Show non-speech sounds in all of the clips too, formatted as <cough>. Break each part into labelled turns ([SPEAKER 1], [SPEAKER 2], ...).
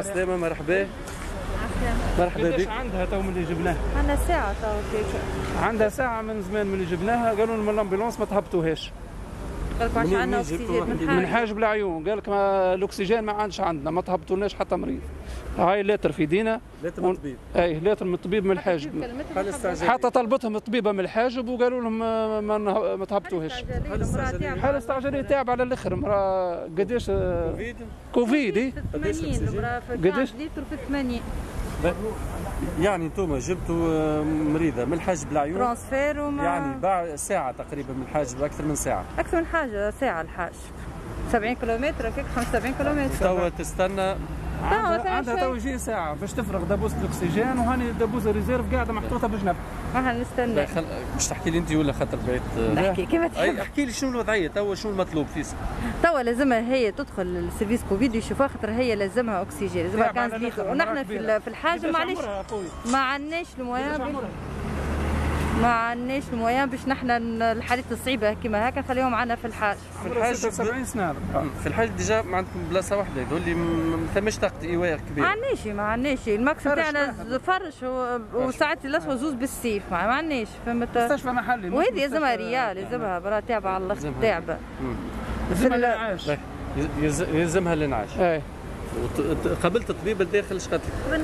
[SPEAKER 1] عسلامة مرحبا. مرحبا بك.
[SPEAKER 2] عندها تو من اللي جبناها
[SPEAKER 3] عندنا ساعة تو هيك
[SPEAKER 2] عندها ساعة من زمان من اللي جبناها. قالوا لنا من ال ambulance ما تهبطوهاش.
[SPEAKER 3] قال لكم
[SPEAKER 1] منين-
[SPEAKER 3] عندنا
[SPEAKER 1] أكسجين
[SPEAKER 3] من
[SPEAKER 2] حاجب العيون. قال لك ما الأكسجين ما عادش عندنا ما تهبطولناش حتى مريض. هاي لتر في ايدينا
[SPEAKER 1] لا تم الطبيب
[SPEAKER 2] أي لتر من الطبيب من الحاجب. حتى طلبتهم الطبيبة من الحاجب وقالوا لهم ما نه- ما تهبطوهاش حاله استعجاليه تعب. على الآخر. مرأة قداش آه،
[SPEAKER 1] كوفيد؟
[SPEAKER 2] كوفيد إيه؟
[SPEAKER 1] قداش
[SPEAKER 3] 80
[SPEAKER 1] الأكسجين؟
[SPEAKER 3] المرأة في
[SPEAKER 2] قداش؟
[SPEAKER 3] 11 لتر في 80
[SPEAKER 1] يعني أنتم جبتوا آه، مريضة من الحاجب العيون؟
[SPEAKER 3] transfert وما
[SPEAKER 1] يعني بعد ساعة تقريبا من الحاجب أكثر من ساعة.
[SPEAKER 3] أكثر من حاجة ساعة الحاج 70 كيلومتر هيك 75 كيلومتر.
[SPEAKER 1] توا تستنى
[SPEAKER 2] عندها,
[SPEAKER 3] ساعة
[SPEAKER 2] عندها
[SPEAKER 3] شوي.
[SPEAKER 2] تو ساعة باش تفرغ دبوس الأكسجين وهاني دبوس ال réserve قاعدة محطوطة
[SPEAKER 3] بجنب
[SPEAKER 1] لا،
[SPEAKER 3] نستنى.
[SPEAKER 1] خل... باش تحكي لي أنت ولا خاطر بقيت
[SPEAKER 3] نحكي كيما تحب.
[SPEAKER 1] احكي لي شنو الوضعية توا شنو المطلوب فيس
[SPEAKER 3] توا لازمها هي تدخل السيرفيس كوفيد يشوفوها خاطر هي لازمها أكسجين. لازمها
[SPEAKER 2] تعب على
[SPEAKER 3] 15 لتر
[SPEAKER 2] الآخر،
[SPEAKER 3] ونحن في الحاجة معليش. ما عندناش
[SPEAKER 2] عمرها؟
[SPEAKER 3] ما عندناش المويان باش نحن الحالات الصعيبة كيما هكا نخليهم معنا في الحاج.
[SPEAKER 1] في الحاج
[SPEAKER 2] 76 سنة.
[SPEAKER 1] في الحاج ديجا ما عندكم بلاصة واحدة. يقول لي ما ثماش طاقة ايواء
[SPEAKER 3] ما
[SPEAKER 1] كبيره
[SPEAKER 3] عندناش ما عندناش. الماكسيم
[SPEAKER 2] فرش
[SPEAKER 3] تاعنا. فرش وساعات الاسود زوز بالسيف. ما ما عندناش. فهمت؟
[SPEAKER 2] مستشفى محلي
[SPEAKER 3] وهذه لازمها ريال لازمها برا تابعة على الآخر.
[SPEAKER 1] لازمها
[SPEAKER 3] ال-
[SPEAKER 2] الانعاش
[SPEAKER 1] يلزمها الانعاش
[SPEAKER 2] اي
[SPEAKER 1] وت- ت- قابلت الطبيب الداخل اش قالت لك؟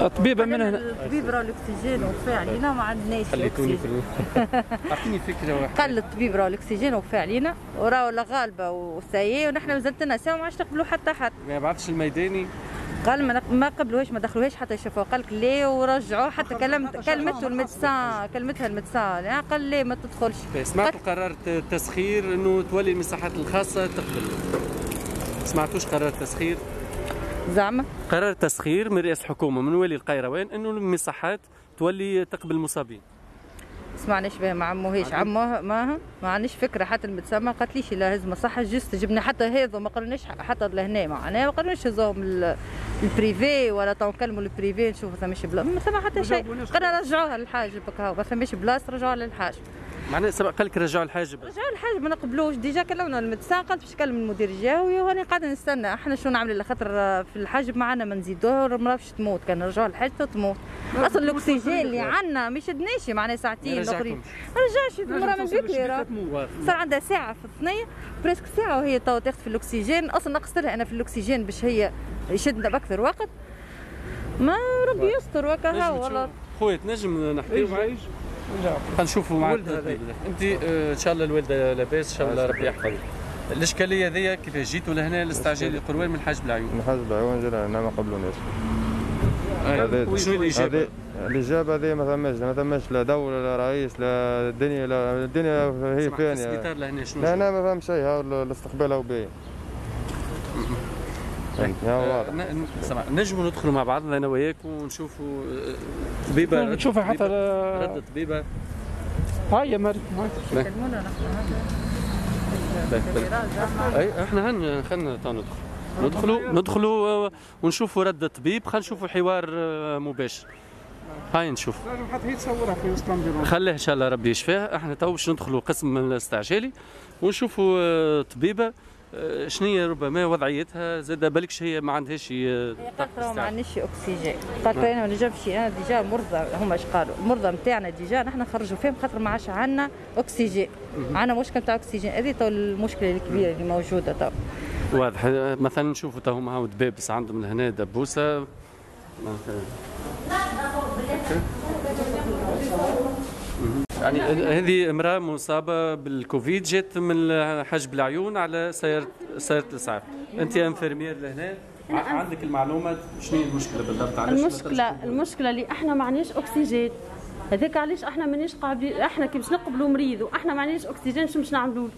[SPEAKER 2] الطبيبه من هنا.
[SPEAKER 3] الطبيب راه الأكسجين وفى علينا ما عندناش
[SPEAKER 1] خليتوني في <laughs> أعطيني فكرة واحدة.
[SPEAKER 3] قال الطبيب راه الأكسجين وفى علينا وراه لا غالبة وسايي ونحن مازلت لنا ساعه ما عادش نقبلوا حتى حد.
[SPEAKER 1] ما بعثش الميداني.
[SPEAKER 3] قال ما ما قبلوهاش ما دخلوهاش حتى يشوفوه قال لك ليه ورجعوه حتى كلمت كلمته المدسان كلمتها المدسان يعني قال ليه ما تدخلش.
[SPEAKER 1] سمعتوا قرار ت- تسخير إنه تولي المساحات الخاصة تقبل؟ سمعتوش قرار تسخير؟
[SPEAKER 3] زعما.
[SPEAKER 1] قرار تسخير من رئاسه الحكومة من ولي القيروان إنه المساحات تولي تقبل المصابين.
[SPEAKER 3] سمعناش بها ما عموهاش عموها ما ما عنديش فكرة. حتى المدسان ما قالتليش لا هزمه صح جست جبنا حتى هذو. ما قالوناش حتى لهنا معناها. ما قالوناش هزوهم ال- البريفي ولا تو نكلموا البريفي نشوفوا ثماش بلا ما ثم حتى شيء. قالنا رجعوها للحاج بك هاو ما ثماش بلاصة رجعوها للحاج
[SPEAKER 1] معناها سبق قال لك رجعوا الحاجب.
[SPEAKER 3] رجعوا الحاجب ما نقبلوش. déjà كلمنا ال médecin قالت باش تكلم المدير الجهوي وهاني قاعدة نستنى. إحنا شو نعمل خاطر في الحاجب معنا ما نزيدوه المراه باش تموت. كان رجعوا الحاجب تموت. أصلا الأكسجين اللي عندنا ما يشدناش معناها ساعتين الاخرين ما رجعش المراه من بكري صار عندها ساعة في الثنية presque ساعة وهي تو تاخذ في الأكسجين. أصلا نقصت لها أنا في الأكسجين باش هي يشدنا بأكثر وقت. ما ربي يستر وكا والله.
[SPEAKER 1] خويا تنجم نحكيو معي
[SPEAKER 2] إيش نجاوب
[SPEAKER 1] نشوفوا مع. انت آه، إن شاء الله الوالده لاباس إن شاء الله ربي يحفظك الإشكالية ذي كيفاش جيتوا لهنا الاستعجال قروان من حاج بالعيون
[SPEAKER 4] من حاجب العيون جينا هنا ما قبلوناش.
[SPEAKER 1] آه، شنو
[SPEAKER 4] الإجابة؟ هذه ما ثماش ما ثماش لا دولة لا رئيس لا الدنيا لا الدنيا هي فين لا؟ أنا ما فهم شيء الاستقبال هو باين فهمت؟ ها
[SPEAKER 1] آه، نجموا ندخلوا مع بعضنا أنا وياك ونشوفوا آه، طبيبة. رد-
[SPEAKER 2] نشوفها حتى
[SPEAKER 1] رد طبيبة.
[SPEAKER 2] هاي مريم.
[SPEAKER 3] كلمونا.
[SPEAKER 1] أي إحنا هن خلينا تو ندخل. ندخلوا ندخلوا آه، ونشوفوا رد الطبيب خلينا نشوفوا حوار مباشر. هاي نشوف.
[SPEAKER 2] لازم حتى هي تصورها في وسط الامبيرونس
[SPEAKER 1] خليه إن شاء الله ربي يشفاه إحنا تو باش ندخلوا قسم الاستعجالي ونشوفوا طبيبة. شنو هي ربما وضعيتها؟ زاد بالكش هي ما عندهاش آه،
[SPEAKER 3] قالت راه ما عندناش أكسجين. قالت أنا ما نجمش أنا déjà المرضى هما اش قالوا المرضى نتاعنا déjà نحن نخرجوا فيهم خاطر ما عادش عندنا أكسجين. عندنا مشكل تاع أكسجين. هذه تو المشكلة الكبيرة اللي موجودة تو.
[SPEAKER 1] واضح. آه، مثلا نشوفوا تو هما دبابس عندهم لهنا دبوسة. مهم. يعني هذه امرأة مصابة بالكوفيد جات من حاجب العيون على سيارة سيارة الإسعاف. أنت infirmier لهنا عندك المعلومات شنو هي المشكلة بالضبط؟ علاش ما
[SPEAKER 5] المشكلة المشكلة اللي إحنا ما عندناش أكسجين. هذاك علاش إحنا مانيش قابلين إحنا كي باش نقبلوا مريض وإحنا ما عندناش أكسجين شو باش نعملوا؟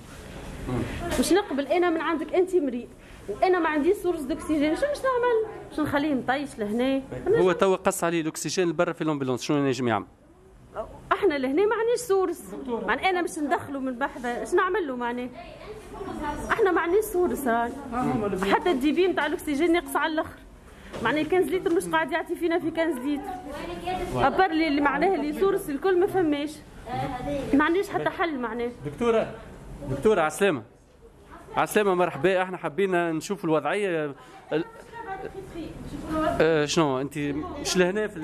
[SPEAKER 5] له باش نقبل أنا من عندك أنت مريض وأنا ما عنديش source d'oxygène شو باش نعمل؟ باش نخليه مطيش لهنا.
[SPEAKER 1] هو توا قص عليه الأكسجين برا في ال ambulance شنو نجم يعمل؟
[SPEAKER 5] إحنا لهنا ما عندناش source. معنى أنا باش ندخله من بعد اش نعمل له معناه إحنا ما عندناش source راي حتى ال débit نتاع الأكسجين يقص على الأخر. معناه quinze litres مش قاعد يعطي فينا في quinze litres. après لي اللي معناه اللي source الكل ما فماش. ما عنديش حتى حل معناه
[SPEAKER 1] دكتورة دكتورة عسلامة. عسلامة مرحبا. إحنا حبينا نشوف الوضعية. ال- آه، شنو؟ انت مش لهنا في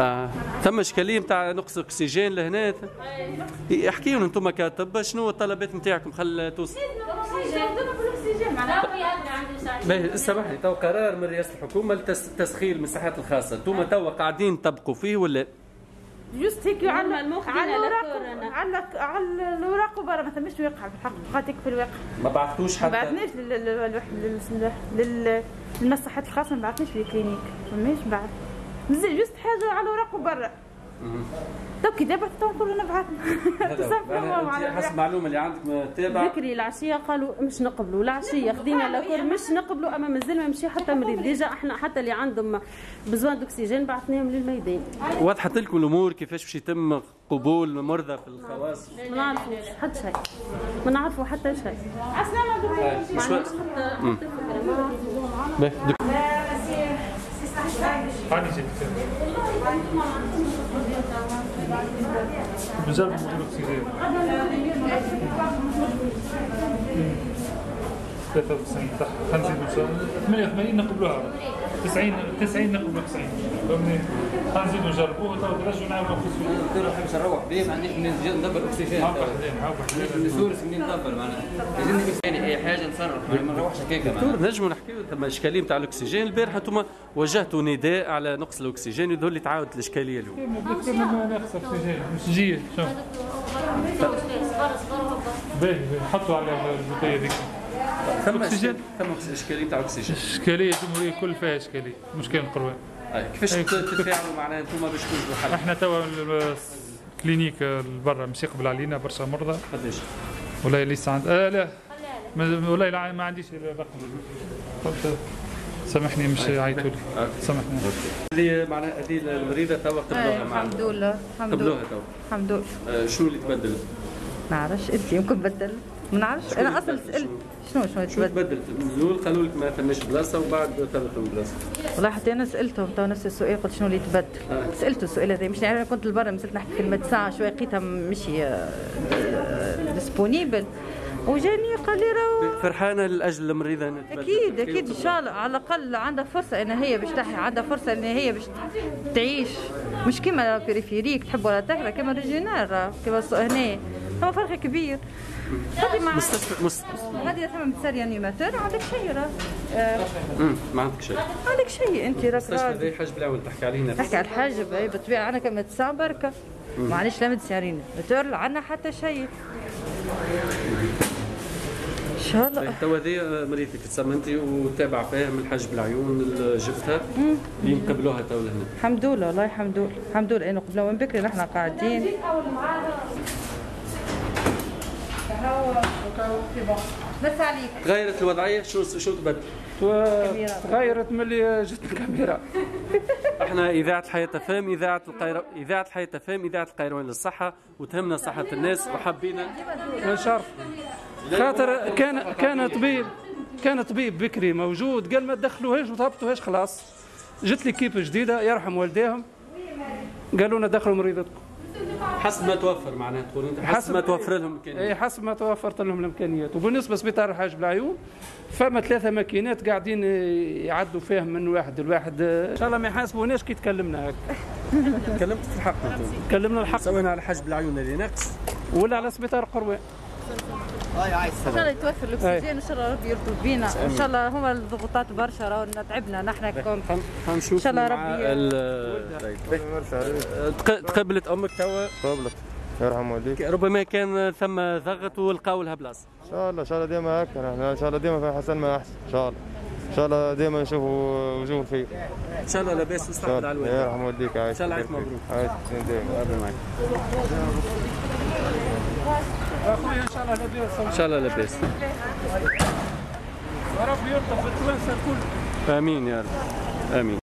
[SPEAKER 1] آه. ثم إشكالية نتاع نقص أكسجين لهنا. احكي لنا أنتم كطب شنو الطلبات نتاعكم خل توصل. اسمح لي تو قرار من رئاسة الحكومة لتسخير المساحات الخاصة. أنتم تو قاعدين تطبقوا فيه ولا؟
[SPEAKER 5] juste هيك على
[SPEAKER 6] المخ
[SPEAKER 5] على. على على الاوراق وبرا ما ثماش واقع في الحق بقاتك في الواقع
[SPEAKER 1] ما بعثتوش
[SPEAKER 5] ما
[SPEAKER 1] حتى.
[SPEAKER 5] بعثناش لل- لل- لل- لل- لل- للمصحات الخاصة ما بعثناش في ال clinique فماش بعث نزل juste حاجة على الاوراق وبرا. تو كي دابا تو.
[SPEAKER 1] أنا- أنت حسب المعلومه اللي عندك متابع
[SPEAKER 5] ذكري العشية قالوا مش نقبلوا. العشيه خدينا l'accord مش نقبلوا أما مازال ما مشي. حتى مريض déjà إحنا حتى اللي عندهم besoin d'oxygène بعثناهم للميدان.
[SPEAKER 1] وضحت لكم الأمور كيفاش باش يتم قبول مرضى في الخواص.
[SPEAKER 5] ما نعرفوش حتى شيء. ما نعرفوا حتى شيء. عسلامة دكتور. عندناش حتى حتى فكرة
[SPEAKER 7] هاني جيت بزاف موجود اكسجين 93 تحت 50 88 نقبلوها. 90 90 نقبلوا 90 فهمني حنزيدوا نجربوه تو نرجعوا نعاودوا نقصوا
[SPEAKER 8] دكتور إحنا مش نروح بيه ما عنديش منين ندبر اكسجين
[SPEAKER 7] هاو وحدين هاو وحدين
[SPEAKER 8] نسورس منين ندبر معناها. يعني أي حاجة يعني ما نروحش هكاك
[SPEAKER 1] دكتور نجموا نحكيو ثم إشكالية نتاع الأكسجين. البارحه أنتم وجهتوا نداء على نقص الأكسجين يظهر لي تعاودت الإشكالية اليوم.
[SPEAKER 7] دكتور ما ناقص اكسجين مش جيه شوف. باهي باهي. حطوا على البطايه ذيك
[SPEAKER 1] ثم
[SPEAKER 7] أكسجين؟
[SPEAKER 1] ثم إشكالية نتاع الأكسجين.
[SPEAKER 7] إشكالية الجمهوريه الكل فيها إشكالية. مشكله القروان
[SPEAKER 1] كيفاش تتفاعلوا معناها أنتم باش توجدوا حل
[SPEAKER 7] إحنا توا الكلينيك برا مش يقبل علينا برشا مرضى.
[SPEAKER 1] قداش؟
[SPEAKER 7] والله لسه عند آه لا. ما- والله لا ما عنديش الرقم. قلت سامحني مش عيطوا لي سامحني.
[SPEAKER 1] هذه معناها هذه المريضة توا قبلوها معنا
[SPEAKER 3] الحمد لله. الحمد لله.
[SPEAKER 1] قبلوها توا.
[SPEAKER 3] الحمد لله.
[SPEAKER 1] آه، شنو اللي تبدل؟
[SPEAKER 3] نعرفش انت يمكن بدل. ما نعرفش أنا
[SPEAKER 1] أصلا؟
[SPEAKER 3] سالت شنو شنو
[SPEAKER 1] تبدل؟ من الأول قالوا لك ما ثماش بلاصة وبعد ثبتوا بلاصة
[SPEAKER 3] والله حتى أنا سالتهم تو نفس السؤال قلت شنو اللي يتبدل
[SPEAKER 1] آه.
[SPEAKER 3] سألته السؤال هذا مش أنا كنت لبرا نزلت نحكي في المدساعه شوية لقيتها مشي ديسبونيبل وجاني قال لي راهو
[SPEAKER 1] فرحانة لأجل المريضة تبدل.
[SPEAKER 3] أكيد أكيد إن شاء الله على الأقل عندها فرصة ان هي باش تحيا عندها فرصة ان هي باش تعيش مش كيما بيريفيريك تحب ولا تكره كيما ريجيونال كيما هنا ثم فرق كبير. هذه مع
[SPEAKER 1] مستشفى مست...
[SPEAKER 3] هذه ثم متسري انيماتور عندك شيء راه. آه،
[SPEAKER 1] ما عندك شيء
[SPEAKER 3] عندك شيء انت راك
[SPEAKER 1] مستشفى
[SPEAKER 3] راضي.
[SPEAKER 1] ذي حاج بلاول تحكي علينا.
[SPEAKER 3] تحكي على الحاجب أي بالطبيعه أنا كما تسع بركة. معليش لا متسارين متور عندنا حتى شيء إن شاء الله.
[SPEAKER 1] توا ذي مريضتك تسمى أنت وتابع فيها من الحاج بالعيون اللي جبتها. اللي مقبلوها تو لهنا.
[SPEAKER 3] الحمد لله والله الحمد لله الحمد لله. انه قبل من بكري نحن قاعدين. بس عليك
[SPEAKER 1] تغيرت الوضعية شو شو تبدل؟
[SPEAKER 2] تغيرت ملي جت الكاميرا. <laughs>
[SPEAKER 1] إحنا إذاعة الحياة فهم إذاعة القير... إذاعة الحياة فهم إذاعة القيروان للصحة وتهمنا صحة الناس وحبينا.
[SPEAKER 2] شرف خاطر كان كان طبيب كان طبيب بكري موجود قال ما تدخلوهاش وتهبطوهاش خلاص. جت لي كيب جديدة يرحم والديهم. قالوا لنا دخلوا مريضتكم.
[SPEAKER 1] حسب ما توفر معناها تقول أنت حسب
[SPEAKER 2] حسب-
[SPEAKER 1] ما توفر لهم امكانيات
[SPEAKER 2] اي حسب ما توفرت لهم الامكانيات وبالنسبه لسبيطار الحاج بالعيون فما ثلاثة ماكينات قاعدين يعدوا فيهم من واحد لواحد. إن شاء الله ما يحاسبوناش كي تكلمنا. هكا
[SPEAKER 1] تكلمت في الحق.
[SPEAKER 2] تكلمنا الحق.
[SPEAKER 1] سوينا على حاج بالعيون اللي ناقص
[SPEAKER 2] ولا على سبيطار قروان
[SPEAKER 3] ان شاء الله يتوفر الاكسجين ان شاء الله ربي يرضى بينا ان شاء الله هما الضغوطات برشا راهو تعبنا نحن كون
[SPEAKER 1] حنشوف
[SPEAKER 3] إن شاء الله ربي-
[SPEAKER 1] تقبلت أمك توا
[SPEAKER 4] قبلك يرحم والديك
[SPEAKER 1] ربما كان ثم ضغط ولقاو لها بلاصه
[SPEAKER 4] ان شاء الله ان شاء الله ديما هكا إحنا ان شاء الله ديما في حسن ما احسن ان شاء الله ان شاء الله ديما نشوفوا وجوه الخير
[SPEAKER 1] ان شاء الله لاباس
[SPEAKER 4] ان
[SPEAKER 1] مستقبل على الوالد
[SPEAKER 4] يرحم والديك عايش
[SPEAKER 1] إن شاء الله عيد مبروك.
[SPEAKER 4] عايش ديما
[SPEAKER 1] ربي معك
[SPEAKER 2] ان الله لاباس.
[SPEAKER 1] إن شاء الله لاباس.
[SPEAKER 2] وربي يلطف بالتوانسة الكل.
[SPEAKER 1] آمين يا رب. آمين.